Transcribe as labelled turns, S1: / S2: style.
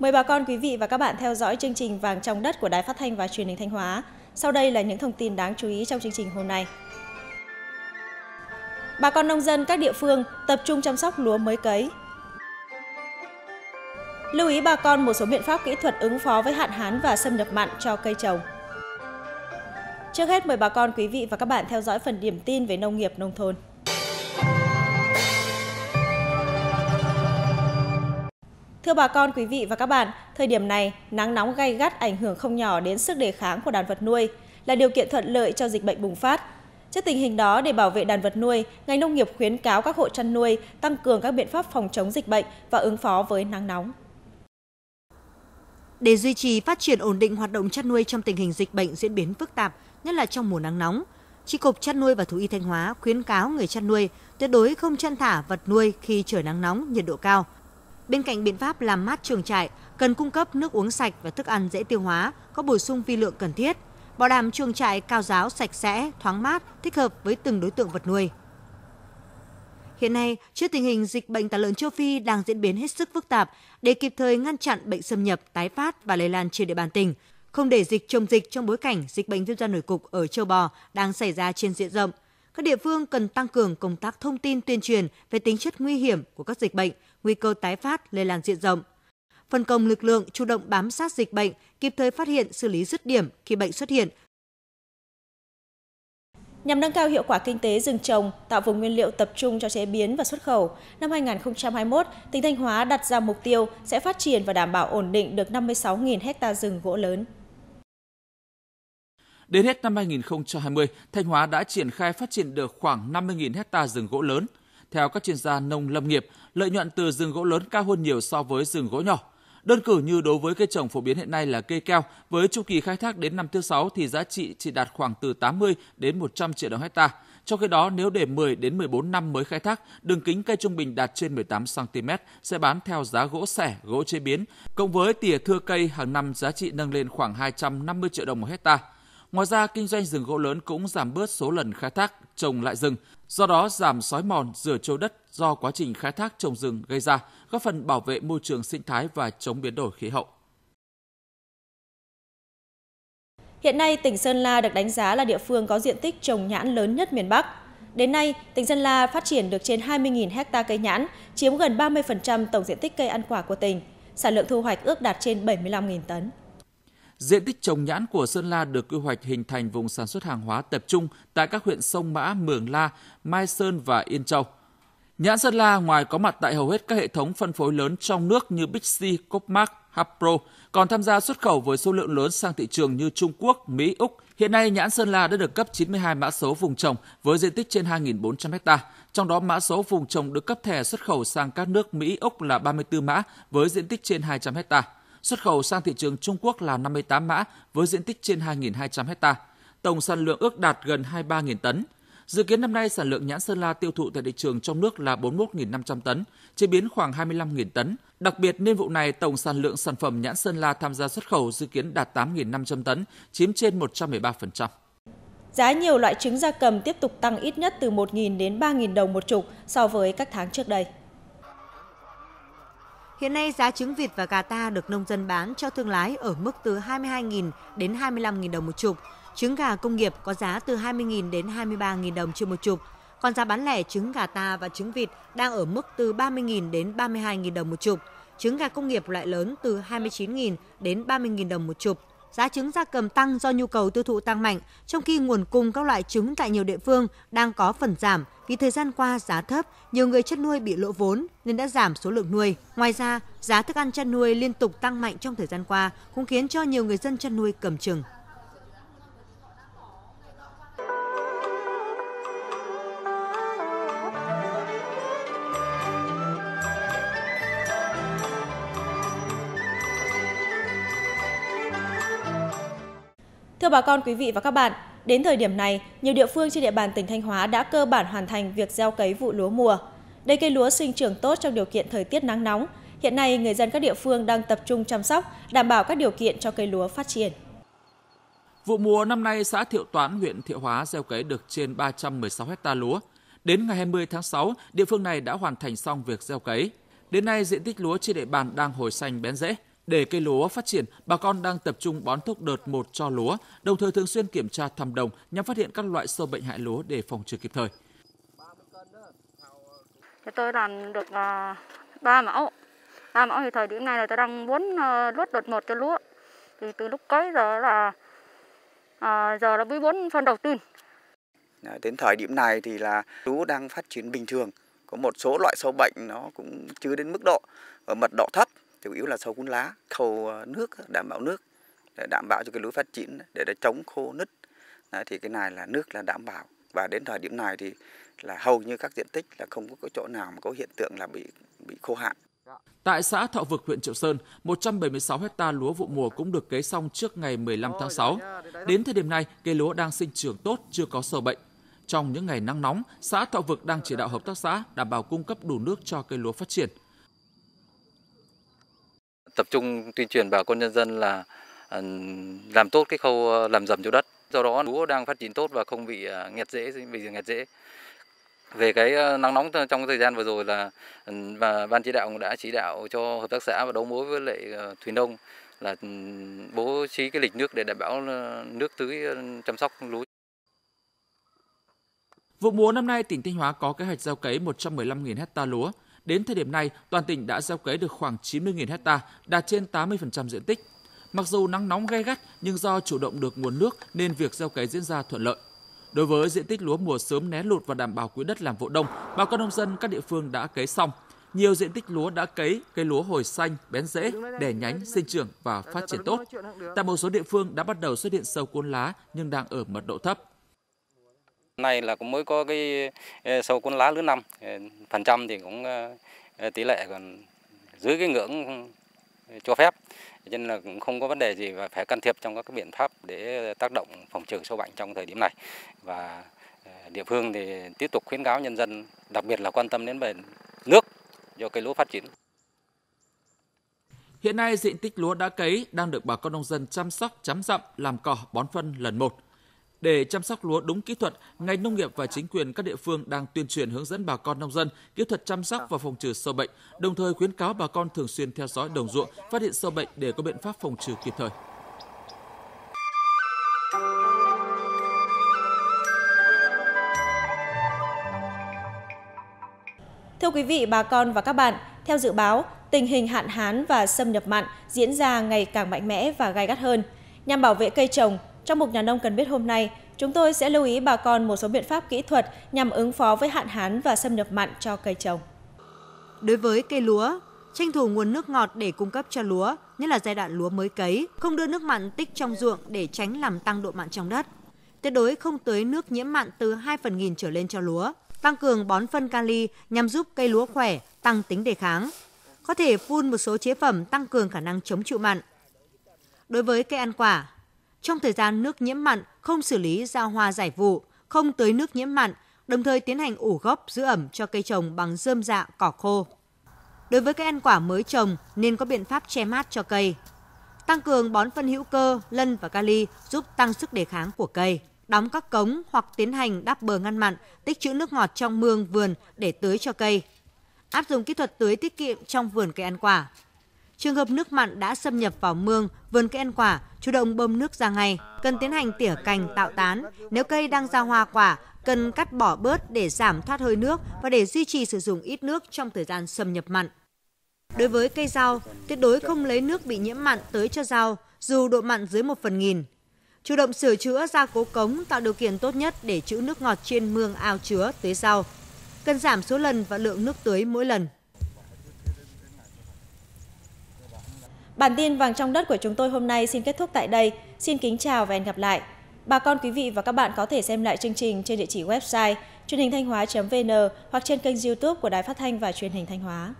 S1: Mời bà con, quý vị và các bạn theo dõi chương trình Vàng trong đất của Đài Phát thanh và Truyền hình Thanh Hóa. Sau đây là những thông tin đáng chú ý trong chương trình hôm nay. Bà con nông dân các địa phương tập trung chăm sóc lúa mới cấy. Lưu ý bà con một số biện pháp kỹ thuật ứng phó với hạn hán và xâm nhập mặn cho cây trồng. Trước hết, mời bà con, quý vị và các bạn theo dõi phần điểm tin về nông nghiệp nông thôn. Thưa bà con, quý vị và các bạn, thời điểm này, nắng nóng gay gắt ảnh hưởng không nhỏ đến sức đề kháng của đàn vật nuôi, là điều kiện thuận lợi cho dịch bệnh bùng phát. Trước tình hình đó, để bảo vệ đàn vật nuôi, ngành nông nghiệp khuyến cáo các hộ chăn nuôi tăng cường các biện pháp phòng chống dịch bệnh và ứng phó với nắng nóng.
S2: Để duy trì phát triển ổn định hoạt động chăn nuôi trong tình hình dịch bệnh diễn biến phức tạp, nhất là trong mùa nắng nóng, Chi cục chăn nuôi và thú y Thanh Hóa khuyến cáo người chăn nuôi tuyệt đối không chăn thả vật nuôi khi trời nắng nóng, nhiệt độ cao. Bên cạnh biện pháp làm mát chuồng trại, cần cung cấp nước uống sạch và thức ăn dễ tiêu hóa, có bổ sung vi lượng cần thiết, bảo đảm chuồng trại cao giáo, sạch sẽ, thoáng mát, thích hợp với từng đối tượng vật nuôi. Hiện nay, trước tình hình dịch bệnh tả lợn châu Phi đang diễn biến hết sức phức tạp, để kịp thời ngăn chặn bệnh xâm nhập, tái phát và lây lan trên địa bàn tỉnh, không để dịch chồng dịch trong bối cảnh dịch bệnh viêm da nổi cục ở châu bò đang xảy ra trên diện rộng, các địa phương cần tăng cường công tác thông tin tuyên truyền về tính chất nguy hiểm của các dịch bệnh, nguy cơ tái phát lây lan diện rộng. Phân công lực lượng chủ động bám sát dịch bệnh, kịp thời phát hiện xử lý dứt điểm khi bệnh xuất hiện,
S1: Nhằm nâng cao hiệu quả kinh tế rừng trồng, tạo vùng nguyên liệu tập trung cho chế biến và xuất khẩu, năm 2021, tỉnh Thanh Hóa đặt ra mục tiêu sẽ phát triển và đảm bảo ổn định được 56.000 ha rừng gỗ lớn.
S3: Đến hết năm 2020, Thanh Hóa đã triển khai phát triển được khoảng 50.000 ha rừng gỗ lớn. Theo các chuyên gia nông lâm nghiệp, lợi nhuận từ rừng gỗ lớn cao hơn nhiều so với rừng gỗ nhỏ. Đơn cử như đối với cây trồng phổ biến hiện nay là cây keo, với chu kỳ khai thác đến năm thứ 6 thì giá trị chỉ đạt khoảng từ 80 đến 100 triệu đồng hecta. Trong khi đó, nếu để 10 đến 14 năm mới khai thác, đường kính cây trung bình đạt trên 18 cm sẽ bán theo giá gỗ xẻ, gỗ chế biến, cộng với tỉa thưa cây hàng năm giá trị nâng lên khoảng 250 triệu đồng một hecta. Ngoài ra, kinh doanh rừng gỗ lớn cũng giảm bớt số lần khai thác, trồng lại rừng, do đó giảm sói mòn, rửa trôi đất do quá trình khai thác trồng rừng gây ra, góp phần bảo vệ môi trường sinh thái và chống biến đổi khí hậu.
S1: Hiện nay, tỉnh Sơn La được đánh giá là địa phương có diện tích trồng nhãn lớn nhất miền Bắc. Đến nay, tỉnh Sơn La phát triển được trên 20.000 hecta cây nhãn, chiếm gần 30% tổng diện tích cây ăn quả của tỉnh. Sản lượng thu hoạch ước đạt trên 75.000 tấn.
S3: Diện tích trồng nhãn của Sơn La được quy hoạch hình thành vùng sản xuất hàng hóa tập trung tại các huyện Sông Mã, Mường La, Mai Sơn và Yên Châu. Nhãn Sơn La ngoài có mặt tại hầu hết các hệ thống phân phối lớn trong nước như Bixi, Copmark, Hapro, còn tham gia xuất khẩu với số lượng lớn sang thị trường như Trung Quốc, Mỹ, Úc. Hiện nay nhãn Sơn La đã được cấp 92 mã số vùng trồng với diện tích trên 2.400 ha. Trong đó mã số vùng trồng được cấp thẻ xuất khẩu sang các nước Mỹ, Úc là 34 mã với diện tích trên 200 ha xuất khẩu sang thị trường Trung Quốc là 58 mã với diện tích trên 2.200 hecta. Tổng sản lượng ước đạt gần 23.000 tấn. Dự kiến năm nay sản lượng nhãn Sơn La tiêu thụ tại thị trường trong nước là 41.500 tấn, chế biến khoảng 25.000 tấn. Đặc biệt niên vụ này tổng sản lượng sản phẩm nhãn Sơn La tham gia xuất khẩu dự kiến đạt 8.500 tấn, chiếm trên 113%.
S1: Giá nhiều loại trứng gia cầm tiếp tục tăng ít nhất từ 1.000 đến 3.000 đồng một chục so với các tháng trước đây.
S2: Hiện nay giá trứng vịt và gà ta được nông dân bán cho thương lái ở mức từ 22.000 đến 25.000 đồng một chục. Trứng gà công nghiệp có giá từ 20.000 đến 23.000 đồng trên một chục. Còn giá bán lẻ trứng gà ta và trứng vịt đang ở mức từ 30.000 đến 32.000 đồng một chục. Trứng gà công nghiệp loại lớn từ 29.000 đến 30.000 đồng một chục. Giá trứng gia cầm tăng do nhu cầu tiêu thụ tăng mạnh, trong khi nguồn cung các loại trứng tại nhiều địa phương đang có phần giảm vì thời gian qua giá thấp, nhiều người chăn nuôi bị lỗ vốn nên đã giảm số lượng nuôi. Ngoài ra, giá thức ăn chăn nuôi liên tục tăng mạnh trong thời gian qua cũng khiến cho nhiều người dân chăn nuôi cầm chừng.
S1: Thưa bà con quý vị và các bạn, đến thời điểm này, nhiều địa phương trên địa bàn tỉnh Thanh Hóa đã cơ bản hoàn thành việc gieo cấy vụ lúa mùa. Đây cây lúa sinh trưởng tốt trong điều kiện thời tiết nắng nóng. Hiện nay, người dân các địa phương đang tập trung chăm sóc, đảm bảo các điều kiện cho cây lúa phát triển.
S3: Vụ mùa năm nay, xã Thiệu Toán, huyện Thiệu Hóa gieo cấy được trên 316 ha lúa. Đến ngày 20 tháng 6, địa phương này đã hoàn thành xong việc gieo cấy. Đến nay, diện tích lúa trên địa bàn đang hồi xanh bén rễ. Để cây lúa phát triển, bà con đang tập trung bón thuốc đợt một cho lúa, đồng thời thường xuyên kiểm tra thăm đồng nhằm phát hiện các loại sâu bệnh hại lúa để phòng trừ kịp thời.
S4: Tôi làm được uh, 3 mẫu. 3 mẫu thì thời điểm này là tôi đang muốn uh, đợt một cho lúa. Thì từ lúc cấy giờ là uh, giờ là 14 phân đầu tiên.
S5: Đến thời điểm này thì là lúa đang phát triển bình thường. Có một số loại sâu bệnh nó cũng chưa đến mức độ ở mật độ thấp chủ yếu là sâu cuốn lá khâu ờ, nước ờ, đảm bảo nước để đảm bảo cho cái lúa phát triển để để chống khô nứt Đấy, thì cái này là nước là đảm bảo và đến thời điểm này thì là hầu như các diện tích là không có chỗ nào mà có hiện tượng là bị bị khô hạn.
S3: Tại xã Thọ Vực, huyện Triệu Sơn, 176 hecta lúa vụ mùa cũng được cấy xong trước ngày 15 tháng 6. Đến thời điểm này, cây lúa đang sinh trưởng tốt, chưa có sâu bệnh. Trong những ngày nắng nóng, xã Thọ Vực đang chỉ đạo hợp tác xã đảm bảo cung cấp đủ nước cho cây lúa phát triển
S6: tập trung tuyên truyền bà con nhân dân là à, làm tốt cái khâu à, làm dầm cho đất. Do đó lúa đang phát triển tốt và không bị à, nghẹt dễ bị nghẹt dễ. Về cái nắng nóng trong thời gian vừa rồi là ừ, và ban chỉ đạo cũng đã chỉ đạo cho hợp tác xã và đấu mối với lại thủy nông là ừ, bố trí cái lịch nước để đảm bảo nước tưới chăm sóc lúa.
S3: Vụ mùa năm nay, tỉnh Thanh Hóa có kế hoạch gieo cấy 115.000 hecta lúa, Đến thời điểm này, toàn tỉnh đã gieo cấy được khoảng 90.000 hecta, đạt trên 80% diện tích. Mặc dù nắng nóng gay gắt nhưng do chủ động được nguồn nước nên việc gieo cấy diễn ra thuận lợi. Đối với diện tích lúa mùa sớm né lụt và đảm bảo quỹ đất làm vụ đông, bà con nông dân các địa phương đã cấy xong. Nhiều diện tích lúa đã cấy, cây lúa hồi xanh, bén rễ, đẻ nhánh, sinh trưởng và phát triển tốt. Tại một số địa phương đã bắt đầu xuất hiện sâu cuốn lá nhưng đang ở mật độ thấp
S6: nay là cũng mới có cái ờ, sâu cuốn lá lứa năm, ờ, phần trăm thì cũng ờ, tỷ lệ còn dưới cái ngưỡng cho phép cho nên là cũng không có vấn đề gì và phải can thiệp trong các cái biện pháp để tác động phòng trừ sâu bệnh trong thời điểm này và địa phương thì tiếp tục khuyến cáo nhân dân đặc biệt là quan tâm đến về nước cho cây lúa phát triển.
S3: Hiện nay diện tích lúa đã cấy đang được bà con nông dân chăm sóc chăm dặm làm cỏ bón phân lần một. Để chăm sóc lúa đúng kỹ thuật, ngành nông nghiệp và chính quyền các địa phương đang tuyên truyền hướng dẫn bà con nông dân kỹ thuật chăm sóc và phòng trừ sâu bệnh, đồng thời khuyến cáo bà con thường xuyên theo dõi đồng ruộng, phát hiện sâu bệnh để có biện pháp phòng trừ kịp thời.
S1: Thưa quý vị, bà con và các bạn, theo dự báo, tình hình hạn hán và xâm nhập mặn diễn ra ngày càng mạnh mẽ và gai gắt hơn. Nhằm bảo vệ cây trồng, trong mục nhà nông cần biết hôm nay, chúng tôi sẽ lưu ý bà con một số biện pháp kỹ thuật nhằm ứng phó với hạn hán và xâm nhập mặn cho cây trồng.
S2: Đối với cây lúa, tranh thủ nguồn nước ngọt để cung cấp cho lúa, nhất là giai đoạn lúa mới cấy, không đưa nước mặn tích trong ruộng để tránh làm tăng độ mặn trong đất. Tuyệt đối không tưới nước nhiễm mặn từ 2 phần nghìn trở lên cho lúa. Tăng cường bón phân kali nhằm giúp cây lúa khỏe, tăng tính đề kháng. Có thể phun một số chế phẩm tăng cường khả năng chống chịu mặn. Đối với cây ăn quả, trong thời gian nước nhiễm mặn không xử lý ra hoa giải vụ, không tưới nước nhiễm mặn, đồng thời tiến hành ủ gốc giữ ẩm cho cây trồng bằng rơm dạ cỏ khô. Đối với cây ăn quả mới trồng nên có biện pháp che mát cho cây. Tăng cường bón phân hữu cơ, lân và kali giúp tăng sức đề kháng của cây. Đóng các cống hoặc tiến hành đắp bờ ngăn mặn, tích trữ nước ngọt trong mương vườn để tưới cho cây. Áp dụng kỹ thuật tưới tiết kiệm trong vườn cây ăn quả. Trường hợp nước mặn đã xâm nhập vào mương, vườn cây ăn quả, chủ động bơm nước ra ngay, cần tiến hành tỉa cành tạo tán. Nếu cây đang ra hoa quả, cần cắt bỏ bớt để giảm thoát hơi nước và để duy trì sử dụng ít nước trong thời gian xâm nhập mặn. Đối với cây rau, tuyệt đối không lấy nước bị nhiễm mặn tới cho rau, dù độ mặn dưới 1 phần nghìn. Chủ động sửa chữa gia cố cống tạo điều kiện tốt nhất để trữ nước ngọt trên mương ao chứa tưới rau. Cần giảm số lần và lượng nước tưới mỗi lần.
S1: Bản tin vàng trong đất của chúng tôi hôm nay xin kết thúc tại đây. Xin kính chào và hẹn gặp lại. Bà con, quý vị và các bạn có thể xem lại chương trình trên địa chỉ website truyền hình thanh hóa.vn hoặc trên kênh youtube của Đài Phát thanh và Truyền hình Thanh hóa.